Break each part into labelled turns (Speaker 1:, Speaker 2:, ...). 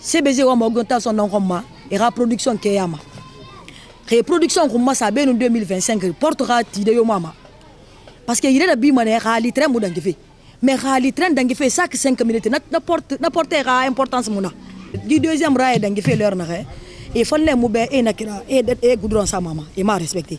Speaker 1: CBZ wa augmentation na ngoma era production keyama reproduction ngoma sa benu 2025 porte ka tide yo mama parce que il est la bima ne ka litre mu dangi fe mais ka litre dangi fe chaque 5 minutes na na porte na porte ka importance muna du deuxième raye dangi fe l'heure na e falle mu be e na kira e e goudron sa mama e ma respecter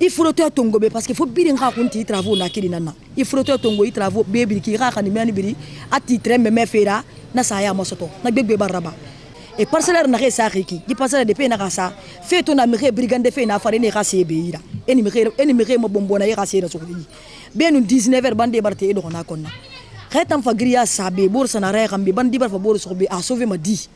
Speaker 1: ifulo to tongo be parce que fo biri nga kun ti travaux na kiri nana ifulo to tongo i travaux be biri ki ga kan mi ani biri a ti tre me me fera na sa ya masoto na gbegbe baraba e parcellaire na ke sa ki di parcellaire de pe na ka sa fe to na mi ke brigande fe na fare ne ka se be ira eni mi ke eni mi ke mo bombo na ye ka se na so ko yi be nu 19 heures bande barte e do na konna xetam fa griya sa be bor sana re kam be bandi bar fa bor so be a sauver ma di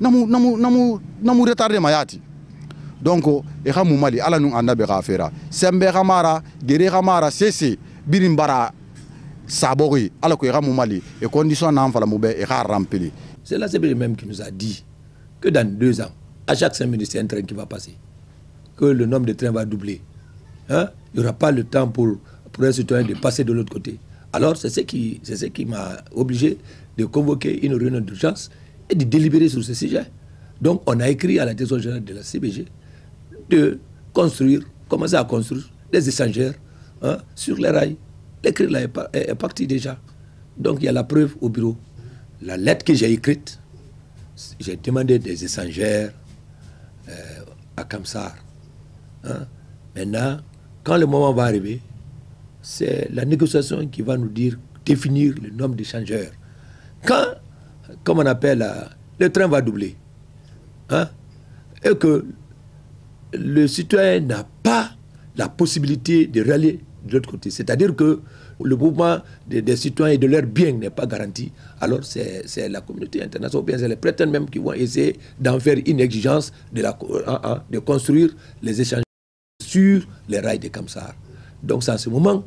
Speaker 1: na mu na mu na mu na
Speaker 2: mu retarder mayati donc e ka mumali ala nu anda be ka fera sembe ka mara gere ka mara sese birin bara sabogi ala ko e ka mumali e condition na anfala mu be e ka rempli
Speaker 3: c'est la CB même qui nous a dit que dans deux ans à chaque cinq minutes c'est un train qui va passer que le nombre de trains va doubler hein il n'y aura pas le temps pour pour un citoyen de passer de l'autre côté alors c'est ce qui c'est ce qui m'a obligé de convoquer une réunion d'urgence et de délibérer sur ce sujet donc on a écrit à la direction générale de la CBG de construire, commencer à construire des échangeurs hein, sur les rails. L'écrit là est, parti déjà. Donc il y a la preuve au bureau. La lettre que j'ai écrite, j'ai demandé des échangeurs euh, à Kamsar. Hein. Maintenant, quand le moment va arriver, c'est la négociation qui va nous dire, définir le nombre d'échangeurs. Quand, comme on appelle, euh, le train va doubler, hein, et que le citoyen n'a pas la possibilité de râler de l'autre côté. C'est-à-dire que le mouvement des, citoyens et de leur bien n'est pas garanti. Alors c'est la communauté internationale, ou bien c'est les prêtres même qui vont essayer d'en faire une exigence de, construire les échanges sur les rails de Kamsar. Donc c'est à ce moment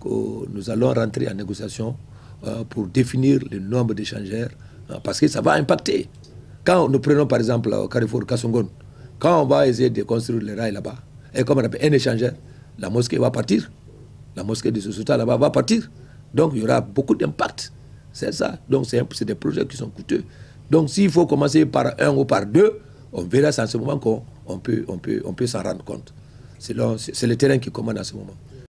Speaker 3: que nous allons rentrer en négociation euh, pour définir le nombre d'échangeurs, euh, parce que ça va impacter. Quand nous prenons par exemple euh, Carrefour Kassongon, quand on va essayer de construire les rails là-bas, et comme on appelle un échangeur, la mosquée va partir. La mosquée de Sousouta là-bas va partir. Donc il y aura beaucoup d'impact. C'est ça. Donc c'est des projets qui sont coûteux. Donc s'il faut commencer par un ou par deux, on verra en ce moment qu'on on peut, on peut, on peut s'en rendre compte. C'est le terrain qui commande en ce moment.